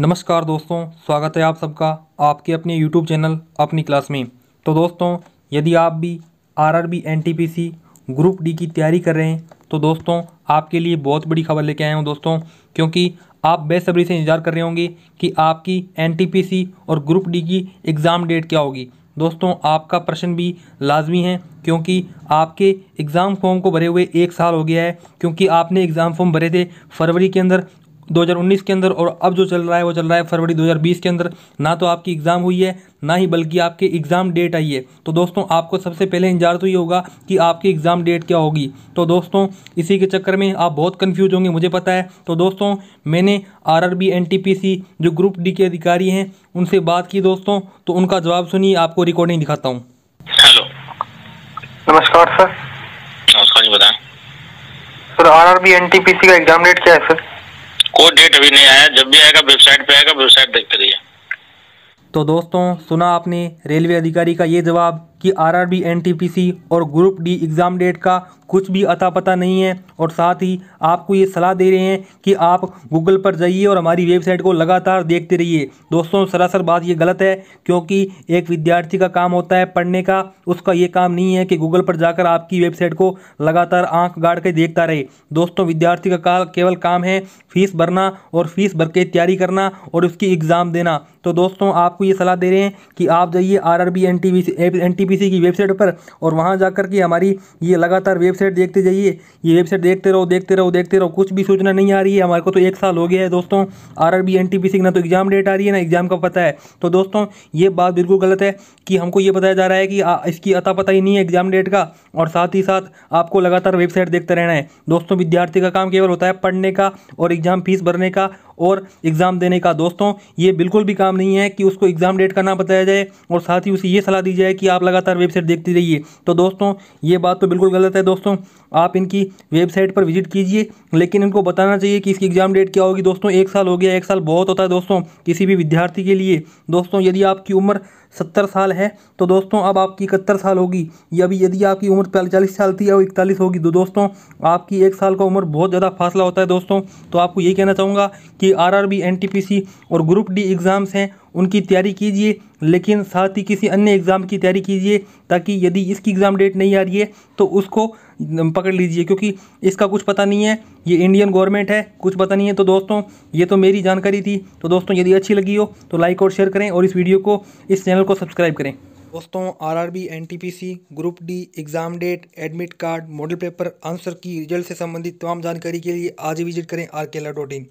नमस्कार दोस्तों, स्वागत है आप सबका आपके अपने यूट्यूब चैनल अपनी क्लास में। तो दोस्तों, यदि आप भी आरआरबी एनटीपीसी ग्रुप डी की तैयारी कर रहे हैं तो दोस्तों, आपके लिए बहुत बड़ी खबर लेके आया हूँ दोस्तों, क्योंकि आप बेसब्री से इंतज़ार कर रहे होंगे कि आपकी एनटीपीसी और ग्रुप डी की एग्ज़ाम डेट क्या होगी। दोस्तों, आपका प्रश्न भी लाजमी है, क्योंकि आपके एग्ज़ाम फॉर्म को भरे हुए एक साल हो गया है, क्योंकि आपने एग्ज़ाम फॉर्म भरे थे फरवरी के अंदर 2019 के अंदर और अब जो चल रहा है वो चल रहा है फरवरी 2020 के अंदर। ना तो आपकी एग्ज़ाम हुई है ना ही बल्कि आपके एग्ज़ाम डेट आई है। तो दोस्तों आपको सबसे पहले इंतज़ार तो ये होगा कि आपकी एग्ज़ाम डेट क्या होगी। तो दोस्तों इसी के चक्कर में आप बहुत कन्फ्यूज़ होंगे मुझे पता है। तो दोस्तों मैंने R R B N T P C जो ग्रुप डी के अधिकारी हैं उनसे बात की दोस्तों। तो उनका जवाब सुनिए आपको रिकॉर्डिंग दिखाता हूँ। हेलो नमस्कार सर। नमस्कार जी बताएँ। Sir R R B N T P C का एग्ज़ाम डेट क्या है सर? कोई डेट अभी नहीं आया। जब भी आएगा वेबसाइट पे आएगा वेबसाइट देखते रहिए। तो दोस्तों, सुना आपने रेलवे अधिकारी का ये जवाब। कि आरआरबी एनटीपीसी और ग्रुप डी एग्ज़ाम डेट का कुछ भी अता पता नहीं है और साथ ही आपको ये सलाह दे रहे हैं कि आप गूगल पर जाइए और हमारी वेबसाइट को लगातार देखते रहिए। दोस्तों, सरासर बात ये गलत है क्योंकि एक विद्यार्थी का काम होता है पढ़ने का। उसका ये काम नहीं है कि गूगल पर जाकर आपकी वेबसाइट को लगातार आँख गाड़ के देखता रहे। दोस्तों, विद्यार्थी का केवल काम है फ़ीस भरना और फ़ीस भर के तैयारी करना और उसकी एग्ज़ाम देना। तो दोस्तों, आपको ये सलाह दे रहे हैं कि आप जाइए R R B N T PC की वेबसाइट पर और वहाँ जाकर के हमारी ये लगातार वेबसाइट देखते जाइए। ये वेबसाइट देखते रहो देखते रहो देखते रहो। कुछ भी सूचना नहीं आ रही है। हमारे को तो एक साल हो गया है दोस्तों। R R B N C ना तो एग्ज़ाम डेट आ रही है ना एग्ज़ाम का पता है। तो दोस्तों ये बात बिल्कुल गलत है कि हमको ये बताया जा रहा है कि आ, इसकी अता पता ही नहीं है एग्ज़ाम डेट का और साथ ही साथ आपको लगातार वेबसाइट देखते रहना है। दोस्तों विद्यार्थी का काम केवल होता है पढ़ने का और एग्ज़ाम फ़ीस भरने का और एग्ज़ाम देने का। दोस्तों, ये बिल्कुल भी काम नहीं है कि उसको एग्ज़ाम डेट का नाम बताया जाए और साथ ही उसे ये सलाह दी जाए कि आप लगातार वेबसाइट देखती रहिए। तो दोस्तों, ये बात तो बिल्कुल गलत है दोस्तों। आप इनकी वेबसाइट पर विज़िट कीजिए, लेकिन इनको बताना चाहिए कि इसकी एग्ज़ाम डेट क्या होगी। दोस्तों, एक साल हो गया, एक साल बहुत होता है दोस्तों, किसी भी विद्यार्थी के लिए। दोस्तों, यदि आपकी उम्र सत्तर साल है तो दोस्तों, अब आपकी इकहत्तर साल होगी। या अभी यदि आपकी उम्र पैंतालीस साल थी या इकतालीस होगी तो दोस्तों, आपकी एक साल का उम्र बहुत ज़्यादा फासला होता है दोस्तों। तो आपको ये कहना चाहूँगा कि R R B N T P C और ग्रुप डी एग्ज़ाम्स हैं, उनकी तैयारी कीजिए, लेकिन साथ ही किसी अन्य एग्ज़ाम की तैयारी कीजिए, ताकि यदि इसकी एग्ज़ाम डेट नहीं आ रही है तो उसको पकड़ लीजिए, क्योंकि इसका कुछ पता नहीं है, ये इंडियन गवर्नमेंट है, कुछ पता नहीं है। तो दोस्तों, ये तो मेरी जानकारी थी तो दोस्तों, यदि अच्छी लगी हो तो लाइक और शेयर करें और इस वीडियो को, इस चैनल को सब्सक्राइब करें। दोस्तों R R B N T P C group D, exam date, admit card, model paper, answer key result से संबंधित तमाम जानकारी के लिए आज विज़िट करें आर के डॉट इन।